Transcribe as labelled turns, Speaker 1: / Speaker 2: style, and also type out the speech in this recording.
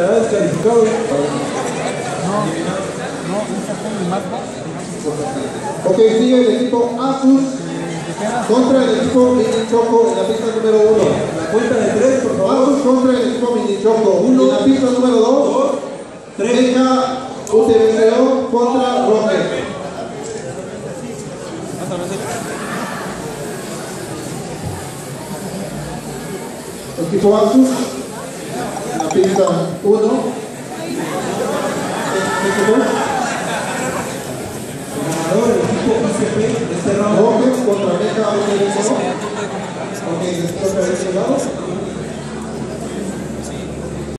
Speaker 1: descalificado.
Speaker 2: Ok, sigue el equipo Asus contra el equipo Mini Choco en la pista número 1.
Speaker 1: La cuenta de tres, por favor.
Speaker 2: Asus contra el equipo Mini Choco. En la pista número 2,
Speaker 1: Dos, tres.
Speaker 2: Mecha UTBCO contra Rocket. Equipo Asus la pista 1.
Speaker 1: Ganador, el equipo ICP de este round.
Speaker 2: Contra UTBCO. Ok, después de ese lado.